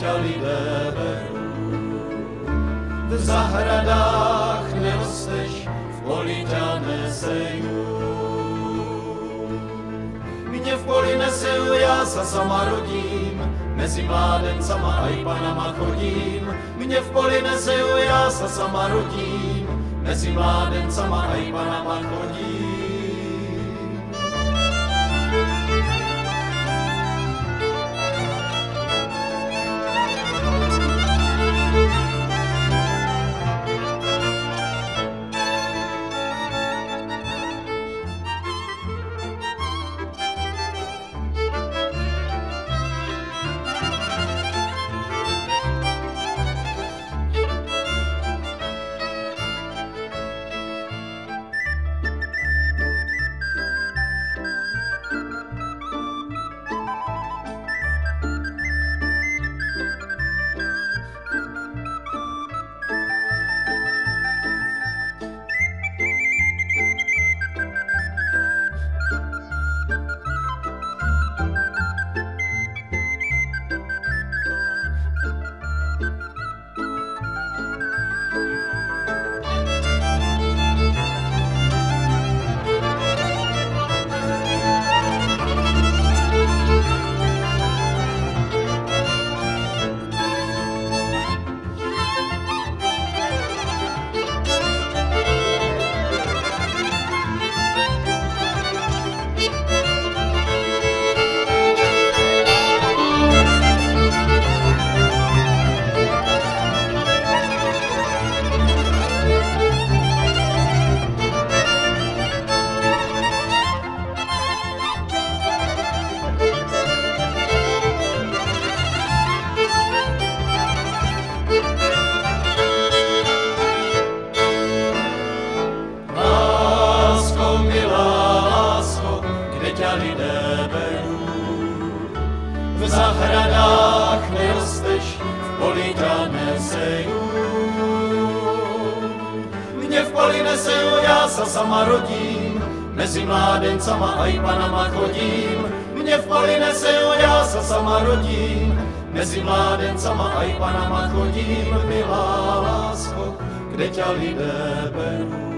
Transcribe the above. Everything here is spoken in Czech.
lidé berú. V zahradách nerosteš, v poli ťa nesejú. Mě v poli nesejú, já sa sama rodím, mezi mládencama aj panama chodím. Mě v poli nesejú, já sa sama rodím, mezi mládencama aj panama chodím. Lidé berú. V zahradách nerosteš, v poli nesejú. Mne v poli nesejú, ja sa sama rodím, mezi mládencama aj panama chodím. Mne v poli nesejú, ja sa sama rodím, mezi mládencama aj panama chodím. Milá lásko, kde ťa lidé berú.